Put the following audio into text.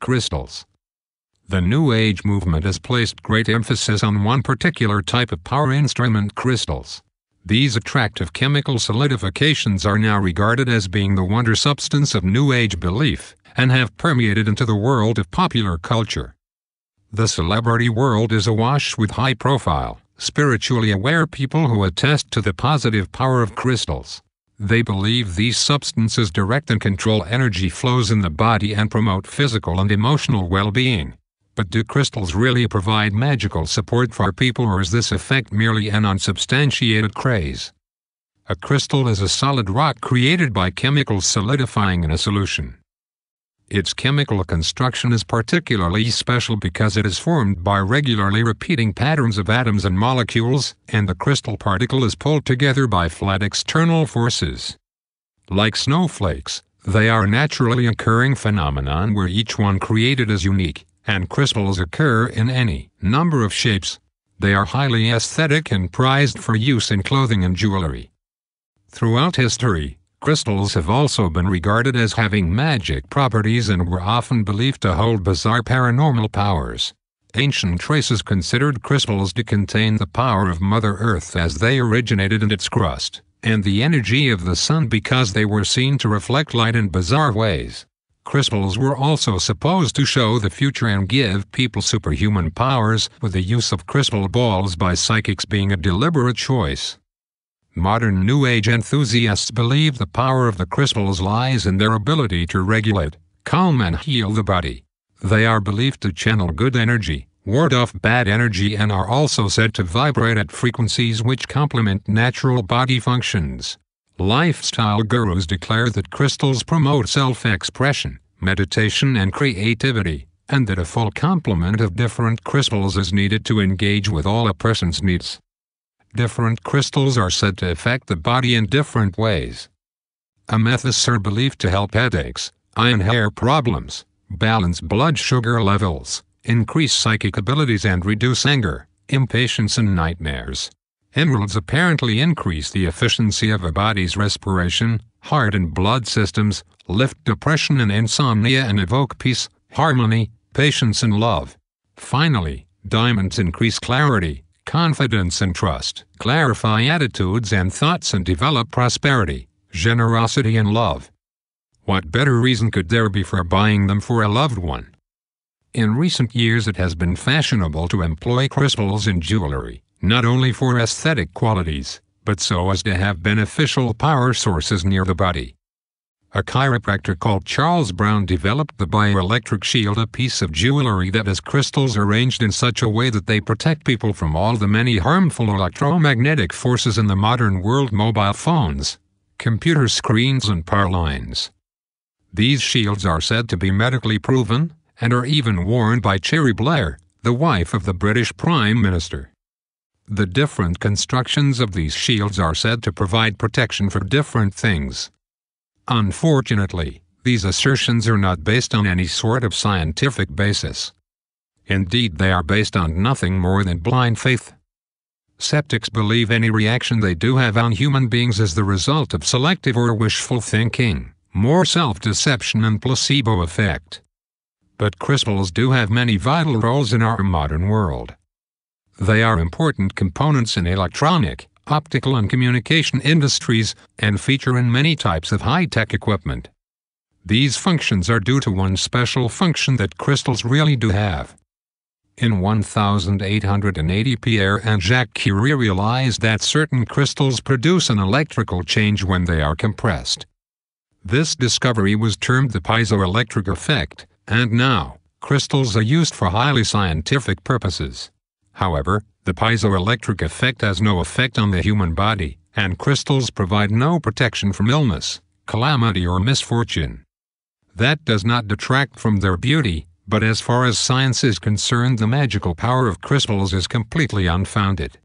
crystals. The New Age movement has placed great emphasis on one particular type of power instrument crystals. These attractive chemical solidifications are now regarded as being the wonder substance of New Age belief and have permeated into the world of popular culture. The celebrity world is awash with high profile, spiritually aware people who attest to the positive power of crystals. They believe these substances direct and control energy flows in the body and promote physical and emotional well being. But do crystals really provide magical support for people or is this effect merely an unsubstantiated craze? A crystal is a solid rock created by chemicals solidifying in a solution. Its chemical construction is particularly special because it is formed by regularly repeating patterns of atoms and molecules, and the crystal particle is pulled together by flat external forces. Like snowflakes, they are naturally occurring phenomenon where each one created is unique, and crystals occur in any number of shapes. They are highly aesthetic and prized for use in clothing and jewelry. Throughout history, Crystals have also been regarded as having magic properties and were often believed to hold bizarre paranormal powers. Ancient traces considered crystals to contain the power of Mother Earth as they originated in its crust, and the energy of the sun because they were seen to reflect light in bizarre ways. Crystals were also supposed to show the future and give people superhuman powers, with the use of crystal balls by psychics being a deliberate choice. Modern New Age enthusiasts believe the power of the crystals lies in their ability to regulate, calm and heal the body. They are believed to channel good energy, ward off bad energy and are also said to vibrate at frequencies which complement natural body functions. Lifestyle gurus declare that crystals promote self-expression, meditation and creativity, and that a full complement of different crystals is needed to engage with all a person's needs. Different crystals are said to affect the body in different ways. Amethysts are believed to help headaches, eye and hair problems, balance blood sugar levels, increase psychic abilities and reduce anger, impatience and nightmares. Emeralds apparently increase the efficiency of a body's respiration, heart and blood systems, lift depression and insomnia and evoke peace, harmony, patience and love. Finally, diamonds increase clarity, confidence and trust, clarify attitudes and thoughts and develop prosperity, generosity and love. What better reason could there be for buying them for a loved one? In recent years it has been fashionable to employ crystals in jewelry, not only for aesthetic qualities, but so as to have beneficial power sources near the body. A chiropractor called Charles Brown developed the bioelectric shield, a piece of jewelry that has crystals arranged in such a way that they protect people from all the many harmful electromagnetic forces in the modern world mobile phones, computer screens, and power lines. These shields are said to be medically proven and are even worn by Cherie Blair, the wife of the British Prime Minister. The different constructions of these shields are said to provide protection for different things. Unfortunately, these assertions are not based on any sort of scientific basis. Indeed, they are based on nothing more than blind faith. Skeptics believe any reaction they do have on human beings is the result of selective or wishful thinking, more self deception, and placebo effect. But crystals do have many vital roles in our modern world. They are important components in electronic, optical and communication industries, and feature in many types of high-tech equipment. These functions are due to one special function that crystals really do have. In 1880 Pierre and Jacques Curie realized that certain crystals produce an electrical change when they are compressed. This discovery was termed the piezoelectric effect, and now, crystals are used for highly scientific purposes. However, the piezoelectric effect has no effect on the human body, and crystals provide no protection from illness, calamity, or misfortune. That does not detract from their beauty, but as far as science is concerned, the magical power of crystals is completely unfounded.